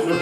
good.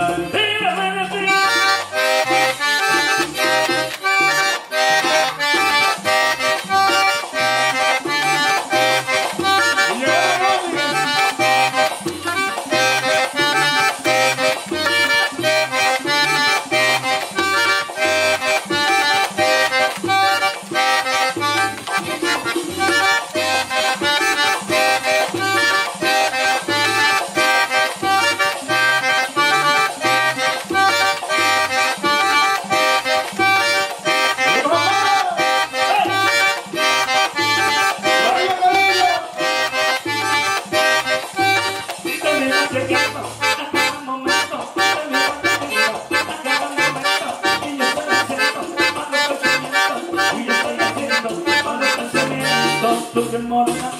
Ireland. more